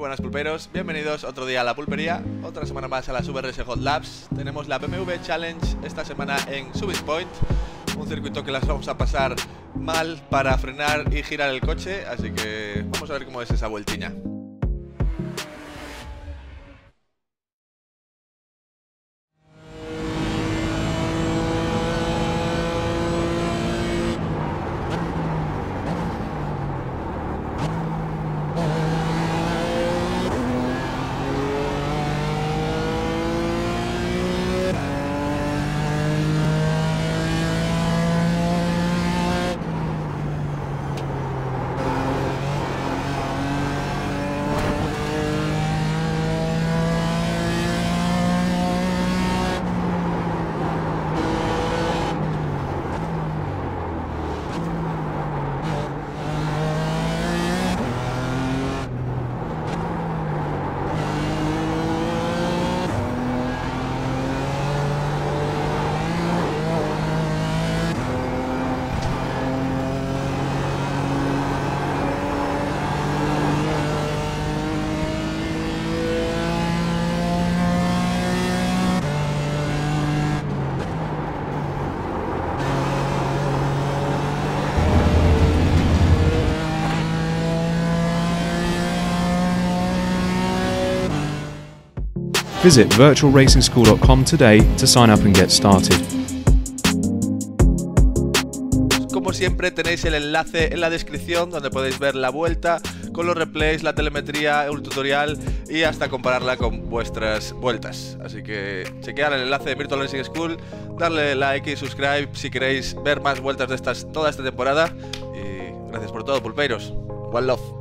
buenas pulperos, bienvenidos otro día a la pulpería, otra semana más a las VRS Hot Labs. Tenemos la BMW Challenge esta semana en Subis Point, un circuito que las vamos a pasar mal para frenar y girar el coche, así que vamos a ver cómo es esa vueltiña. Visit virtualracingschool.com today to sign up and get started. Como siempre tenéis el enlace en la descripción donde podéis ver la vuelta con los replays, la telemetría, el tutorial y hasta compararla con vuestras vueltas. Así que chequear el enlace de Virtual Racing School, darle like y subscribe si queréis ver más vueltas de estas toda esta temporada. Y gracias por todo, pulpeiros. One love.